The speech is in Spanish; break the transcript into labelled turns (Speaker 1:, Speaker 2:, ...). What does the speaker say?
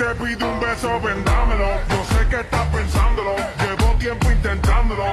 Speaker 1: te pido un beso, vendámelo. Yo sé que estás pensándolo, llevo tiempo intentándolo.